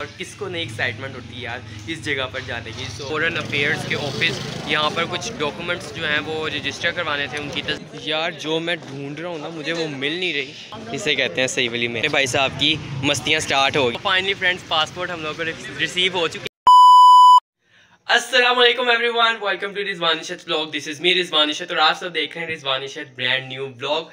और किसको नहीं एक्साइटमेंट होती है यार इस जगह पर जाने की? सो फॉरन अफेयर्स के ऑफ़िस यहाँ पर कुछ डॉक्यूमेंट्स जो हैं वो रजिस्टर करवाने थे उनकी तस... यार जो मैं ढूंढ रहा हूँ ना मुझे वो मिल नहीं रही। इसे कहते हैं सही वली में। भाई साहब की मस्तियाँ स्टार्ट हो गई। फाइनली फ्रेंड्स पासपोर्ट हम लोग को रिसीव हो चुके असलम everyone welcome to रिजवानिशत blog this is me रिजवानिशत और आप सब देख रहे हैं रिजवानिशत ब्रांड न्यू ब्लॉग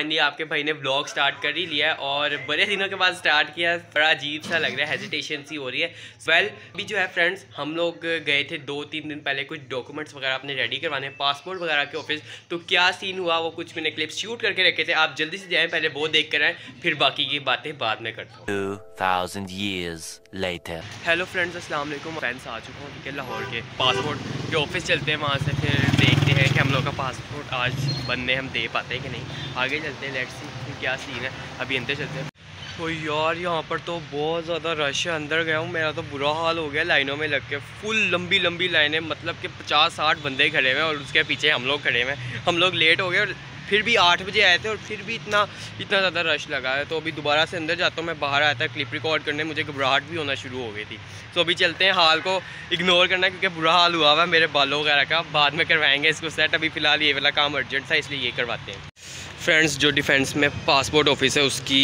फाइनली आपके भाई ने ब्लॉग स्टार्ट कर ही लिया है और बड़े दिनों के बाद स्टार्ट किया बड़ा अजीब सा लग रहा है हेजिटेशन सी हो रही है। वेल well, अभी जो है फ्रेंड्स हम लोग गए थे दो तीन दिन पहले कुछ डॉक्यूमेंट्स वगैरह अपने रेडी करवाने पासपोर्ट वगैरह के ऑफ़िस तो क्या सीन हुआ? वो कुछ मैंने क्लिप शूट करके रखे थे। आप जल्दी से जाएँ पहले वो देख कर आए फिर बाकी की बातें बाद में करता हूँ। हेलो फ्रेंड्स असलम फैंस आ चुका हूँ ठीक है लाहौर के। पासपोर्ट के ऑफ़िस चलते हैं, वहाँ से फिर देखते हैं कि हम लोग का पासपोर्ट आज बनने हम दे पाते हैं कि नहीं। आगे चलते हैं लेट्स सी क्या सीन है। अभी अंदर चलते हैं। तो यार, यहाँ पर तो बहुत ज़्यादा रश है, अंदर गया हूँ। मेरा तो बुरा हाल हो गया लाइनों में लग के। फुल लंबी लंबी लाइनें मतलब कि पचास साठ बंदे खड़े हुए हैं और उसके पीछे हम लोग खड़े हुए हैं। हम लोग लेट हो गए और फिर भी आठ बजे आए थे और फिर भी इतना इतना ज़्यादा रश लगा है। तो अभी दोबारा से अंदर जाता हूँ, मैं बाहर आया था क्लिप रिकॉर्ड करने, मुझे घबराहट भी होना शुरू हो गई थी। तो अभी चलते हैं, हाल को इग्नोर करना, क्योंकि बुरा हाल हुआ हुआ है मेरे बालों वगैरह का। बाद में करवाएँगे इसको सेट अभी फ़िलहाल ये वाला काम अर्जेंट था, इसलिए ये करवाते हैं। फ्रेंड्स जो डिफेंस में पासपोर्ट ऑफ़िस है, उसकी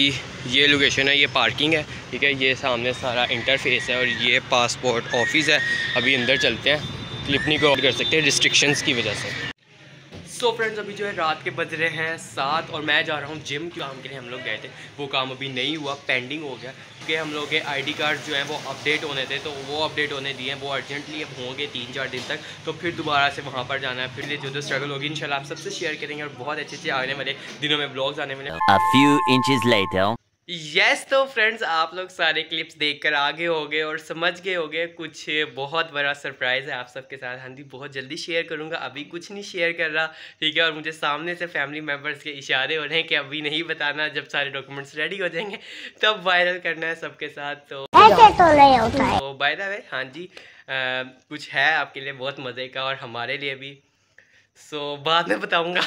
ये लोकेशन है, ये पार्किंग है, ठीक है? ये सामने सारा इंटरफेस है और ये पासपोर्ट ऑफ़िस है। अभी अंदर चलते हैं क्लिप नहीं कर सकते रिस्ट्रिक्शंस की वजह से। सो so फ्रेंड्स अभी जो है रात के बज रहे हैं सात और मैं जा रहा हूँ जिम के काम के लिए हम लोग गए थे। वो काम अभी नहीं हुआ पेंडिंग हो गया। क्योंकि हम लोग के आईडी कार्ड जो है वो अपडेट होने थे तो वो अपडेट होने दिए हैं। वो अर्जेंटली अब होंगे तीन चार दिन तक। तो फिर दोबारा से वहाँ पर जाना है। फिर जो जो स्ट्रगल होगी इन आप सबसे शेयर करेंगे और बहुत अच्छे अच्छे आने वाले दिनों में ब्लॉग्स आने वाले। यस yes, तो फ्रेंड्स आप लोग सारे क्लिप्स देखकर आगे हो गए और समझ गए हो गए कुछ बहुत बड़ा सरप्राइज़ है आप सबके साथ। हाँ जी बहुत जल्दी शेयर करूँगा। अभी कुछ नहीं शेयर कर रहा ठीक है? और मुझे सामने से फैमिली मेंबर्स के इशारे हो रहे हैं कि अभी नहीं बताना जब सारे डॉक्यूमेंट्स रेडी हो जाएँगे तब वायरल करना है सबके साथ तो तो है। तो बाय द वे हाँ जी आ, कुछ है आपके लिए बहुत मज़े का और हमारे लिए भी। सो so, बाद में बताऊँगा।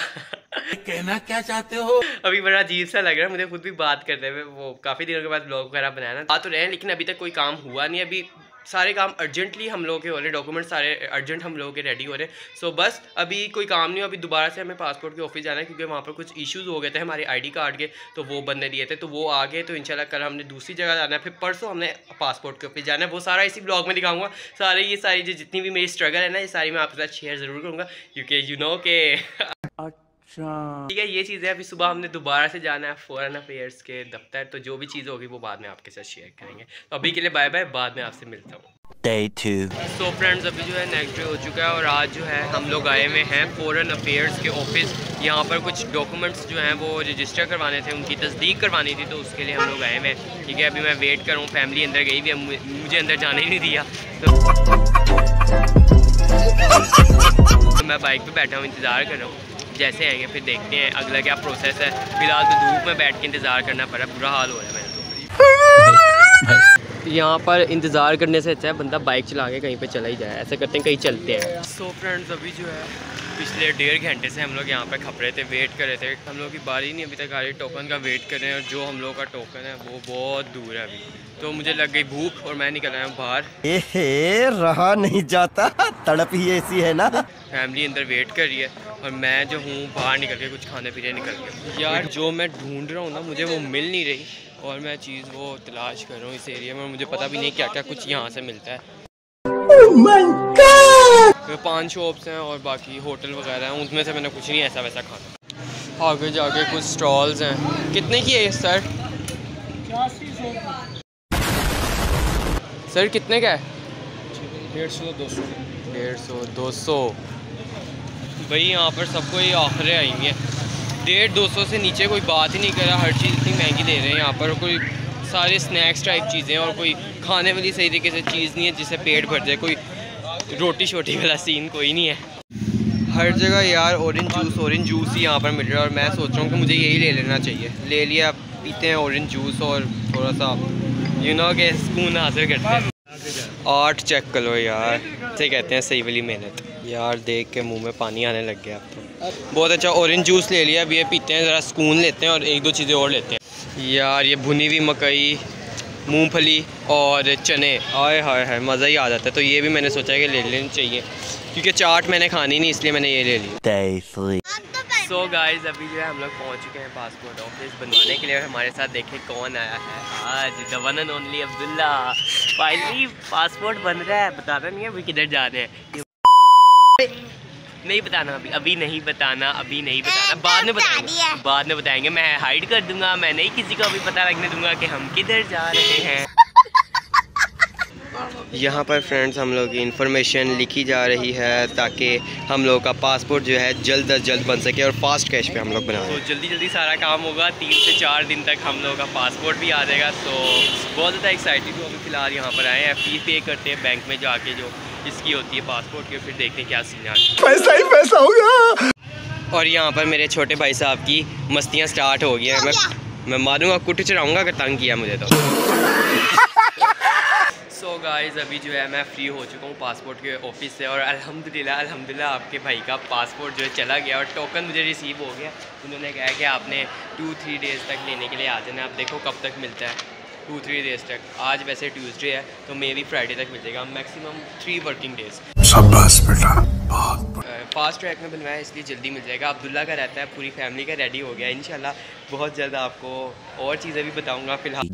कहना क्या चाहते हो? अभी बड़ा अजीब सा लग रहा है मुझे खुद भी बात करते हुए वो काफ़ी दिनों के बाद ब्लॉग वगैरह बनाया ना। बात तो रहे हैं लेकिन अभी तक कोई काम हुआ नहीं अभी सारे काम अर्जेंटली हम लोग के हो रहे हैं डॉक्यूमेंट सारे अर्जेंट हम लोगों के रेडी हो रहे हैं। सो बस अभी कोई काम नहीं हो अभी दोबारा से हमें पासपोर्ट के ऑफ़िस जाना है, क्योंकि वहाँ पर कुछ इश्यूज़ हो गए थे हमारे आईडी कार्ड के तो वो बनने दिए थे तो वो आ गए तो इंशाल्लाह कल हमने दूसरी जगह जाना है, फिर परसों हमने पासपोर्ट के ऑफ़िस जाना है। वो सारा इसी ब्लॉग में दिखाऊँगा। सारे ये सारी जो जितनी भी मेरी स्ट्रगल है ना, ये सारी मैं आपके साथ शेयर ज़रूर करूँगा, क्योंकि यू नो के अच्छा। ठीक है ये चीज़ है अभी सुबह हमने दोबारा से जाना है फॉरन अफेयर्स के दफ्तर तो जो भी चीज़ होगी वो बाद में आपके साथ शेयर करेंगे। तो अभी के लिए बाय बाय बाद में आपसे मिलता हूँ। डे टू सो फ्रेंड्स अभी जो है नेक्स्ट डे हो चुका है और आज जो है हम लोग आए हुए हैं फॉरन अफेयर्स के ऑफ़िस यहाँ पर कुछ डॉक्यूमेंट्स जो हैं वो रजिस्टर करवाने थे उनकी तस्दीक करवानी थी तो उसके लिए हम लोग आए हुए हैं। ठीक है अभी मैं वेट करूँ फैमिली अंदर गई भी मुझे अंदर जाने ही नहीं दिया। तो मैं बाइक पे बैठा हूँ इंतज़ार कर रहा हूँ। जैसे आएँगे फिर देखते हैं अगला क्या प्रोसेस है। फ़िलहाल तो धूप में बैठ के इंतज़ार करना पड़ा बुरा हाल हो रहा है मेरा तो। यहाँ पर इंतज़ार करने से अच्छा है बंदा बाइक चला के कहीं पे चला ही जाए ऐसे करते हैं कहीं चलते हैं। सो so फ्रेंड्स अभी जो है पिछले डेढ़ घंटे से हम लोग यहाँ पे खप रहे थे वेट कर रहे थे। हम लोग की बारी नहीं अभी तक आ रही टोकन का वेट कर रहे हैं और जो हम लोग का टोकन है वो बहुत दूर है अभी। तो मुझे लग गई भूख और मैं निकल आया हूँ बाहर। ए रहा नहीं जाता तड़प ही ऐसी है ना। फैमिली अंदर वेट कर रही है। और मैं जो हूँ बाहर निकल के कुछ खाने पीने निकल के यार जो मैं ढूंढ रहा हूँ ना मुझे वो मिल नहीं रही। और मैं चीज़ वो तलाश कर रहा हूँ इस एरिया में मुझे पता भी नहीं क्या क्या कुछ यहाँ से मिलता है। Oh पाँच शॉप्स हैं और बाकी होटल वगैरह हैं उसमें से मैंने कुछ नहीं ऐसा वैसा खाना। आगे जाके कुछ स्टॉल्स हैं। कितने की है सर? सर कितने का है? डेढ़ सौ दो सौ। डेढ़ सौ दो सौ। भाई, यहाँ पर सबको ये आखिरें आई हुई हैं। डेढ़ दो सौ से नीचे कोई बात ही नहीं कर रहा हर चीज़ इतनी महँगी दे रहे हैं यहाँ पर। कोई सारे स्नैक्स टाइप चीज़ें और कोई खाने वाली सही तरीके से चीज़ नहीं है जिससे पेट भर जाए। कोई रोटी शोटी वाला सीन कोई नहीं है। हर जगह यार ऑरेंज जूस ऑरेंज जूस ही यहाँ पर मिल रहा है और मैं सोच रहा हूँ कि मुझे यही ले लेना चाहिए। ले लिया, पीते हैं ऑरेंज जूस और थोड़ा सा यू नो के सुकून हासिल करते हैं। आर्ट चेक करो यार से कहते हैं सही वाली मेहनत। यार देख के मुँह में पानी आने लग गया अब तो। बहुत अच्छा ऑरेंज जूस ले लिया अब ये पीते हैं ज़रा सुकून लेते हैं और एक दो चीज़ें और लेते हैं। यार ये भुनी हुई मकई मूंगफली और चने। आए हाय हाय मज़ा ही आ जाता है। तो ये भी मैंने सोचा है कि ले लेनी चाहिए क्योंकि चाट मैंने खानी नहीं इसलिए मैंने ये ले ली। सो so गाइस अभी जो है हम लोग पहुँच चुके हैं पासपोर्ट ऑफ़िस बनवाने के लिए और हमारे साथ देखें कौन आया है। आज the one and only Abdullah finally passport बन रहा है बता बताना नहीं है अभी किधर जा रहे हैं। नहीं बताना अभी अभी नहीं बताना अभी नहीं बताना। बाद में बताएँगे बाद में बताएँगे। मैं हाइड कर दूँगा मैं नहीं किसी को अभी पता लगने दूँगा कि हम किधर जा रहे हैं। यहाँ पर फ्रेंड्स हम लोग की इन्फॉर्मेशन लिखी जा रही है ताकि हम लोग का पासपोर्ट जो है जल्द अज जल्द बन सके और फास्ट कैश पे हम लोग बना तो जल्दी जल्दी सारा काम होगा। तीन से चार दिन तक हम लोग का पासपोर्ट भी आ जाएगा। तो बहुत ज़्यादा एक्साइटेड हूँ। अभी फ़िलहाल यहाँ पर आए हैं। फ़ीस पे करते हैं बैंक में जाके जो इसकी होती है पासपोर्ट की फिर देखते हैं क्या सीन पैसा ही पैसा होगा और यहाँ पर मेरे छोटे भाई साहब की मस्तियाँ स्टार्ट हो गई हैं। मैं मैं मारूँगा कुट चढ़ाऊँगा अगर तंग किया मुझे तो। सो so गाइस अभी जो है मैं फ्री हो चुका हूँ पासपोर्ट के ऑफ़िस से और अल्हम्दुलिल्लाह अल्हम्दुलिल्लाह आपके भाई का पासपोर्ट जो है चला गया और टोकन मुझे रिसीव हो गया। उन्होंने कहा कि आपने टू थ्री डेज़ तक लेने के लिए आ जाना आप देखो कब तक मिलता है। टू थ्री डेज़ तक। आज वैसे ट्यूसडे है तो मे भी फ्राइडे तक मिल जाएगा। Maximum three working days fast track में बनवाया इसलिए जल्दी मिल जाएगा। अब्दुल्ला का रहता है पूरी फैमिली का रेडी हो गया। इनशाला बहुत जल्द आपको और चीज़ें भी बताऊँगा फ़िलहाल।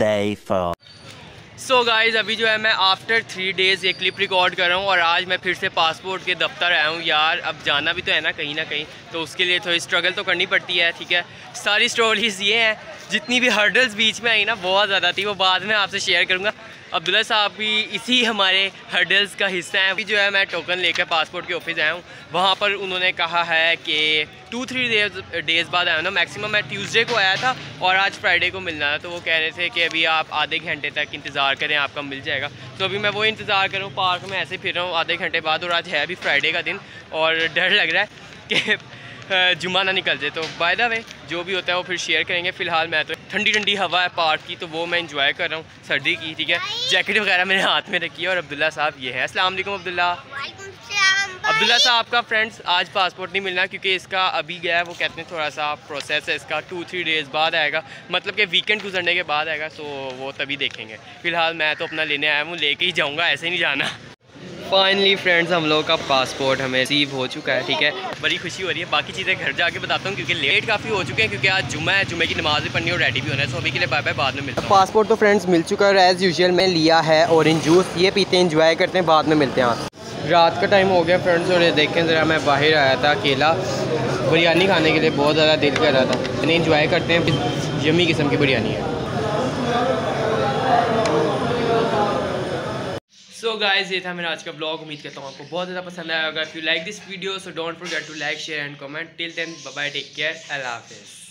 सो so गाइज़ अभी जो है मैं आफ्टर थ्री डेज़ एक क्लिप रिकॉर्ड कर रहा हूँ और आज मैं फिर से पासपोर्ट के दफ्तर आया हूँ। यार अब जाना भी तो है ना कहीं ना कहीं तो उसके लिए थोड़ी स्ट्रगल तो करनी पड़ती है ठीक है? सारी स्टोरीज़ ये हैं। जितनी भी हर्डल्स बीच में आई ना, बहुत ज़्यादा थी। वो बाद में आपसे शेयर करूँगा। अब्दुल्ला साहब भी इसी हमारे हर्डल्स का हिस्सा हैं। अभी जो है, मैं टोकन लेकर पासपोर्ट के ऑफ़िस आया हूँ। वहाँ पर उन्होंने कहा है कि टू थ्री डेज़ डेज़ बाद आया ना। मैक्सिमम मैं ट्यूसडे को आया था और आज फ्राइडे को मिलना था। तो वो कह रहे थे कि अभी आप आधे घंटे तक इंतज़ार करें, आपका मिल जाएगा। तो अभी मैं वो इंतज़ार करूँ पार्क में ऐसे फिर रहा हूँ आधे घंटे बाद और आज है अभी फ्राइडे का दिन और डर लग रहा है कि जुमा ना निकल जाए। तो बाय द वे जो भी होता है वो फिर शेयर करेंगे। फ़िलहाल मैं तो ठंडी ठंडी हवा है पार्क की तो वो मैं इंजॉय कर रहा हूँ सर्दी की, ठीक है? जैकेट वगैरह मेरे हाथ में रखी है और अब्दुल्ला साहब ये है। अस्सलाम अब्दुल्ला। अब्दुल्ला साहब का फ्रेंड्स आज पासपोर्ट नहीं मिलना क्योंकि इसका अभी गया है, वो कहते हैं थोड़ा सा प्रोसेस है। इसका टू थ्री डेज़ बाद आएगा। मतलब कि वीकेंड गुजरने के बाद आएगा तो वो तभी देखेंगे। फ़िलहाल मैं तो अपना लेने आया हूँ, लेके ही जाऊँगा, ऐसे ही नहीं जाना। फाइनली फ्रेंड्स हम लोग का पासपोर्ट हमें रिसीव हो चुका है ठीक है? बड़ी खुशी हो रही है। बाकी चीज़ें घर जाके बताता हूँ क्योंकि लेट काफ़ी हो चुके हैं क्योंकि आज जुम्मा है जुम्मे की नमाज़ भी पढ़नी और रेडी भी होना है। सो अभी के लिए बाय बाय बाद में मिलता है। पासपोर्ट तो फ्रेंड्स मिल चुका है एज़ यूजल मैं लिया है ऑरेंज जूस ये पीते हैं इंजॉय करते हैं बाद में मिलते हैं आप रात का टाइम हो गया फ्रेंड्स और ये देखें ज़रा मैं बाहर आया था अकेला। बिरयानी खाने के लिए बहुत ज़्यादा दिल कर रहा था। मैंने इंजॉय करते हैं यमी किस्म की बिरयानी है। So ये था मेरा आज का ब्लॉग उम्मीद करता हूँ आपको बहुत ज़्यादा पसंद आया होगा. If you like this video so don't forget to like share and comment till then bye take care अल्लाह हाफिज़